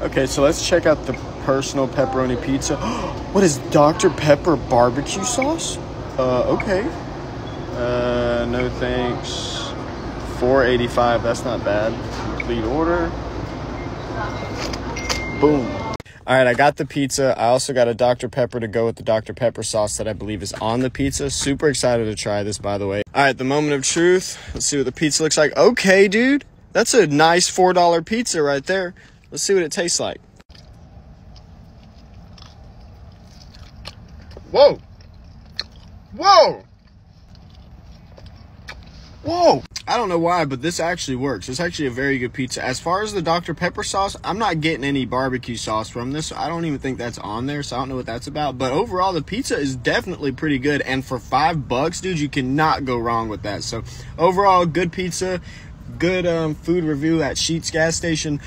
Okay, so let's check out the personal pepperoni pizza. what is Dr. Pepper barbecue sauce? Uh, okay. Uh, no thanks. 485, that's not bad. Complete order. Boom. All right, I got the pizza. I also got a Dr. Pepper to go with the Dr. Pepper sauce that I believe is on the pizza. Super excited to try this, by the way. All right, the moment of truth. Let's see what the pizza looks like. Okay, dude. That's a nice $4 pizza right there. Let's see what it tastes like. Whoa. Whoa. Whoa! I don't know why, but this actually works. It's actually a very good pizza. As far as the Dr. Pepper sauce, I'm not getting any barbecue sauce from this. I don't even think that's on there, so I don't know what that's about. But overall, the pizza is definitely pretty good. And for five bucks, dude, you cannot go wrong with that. So overall, good pizza, good um, food review at Sheetz gas station.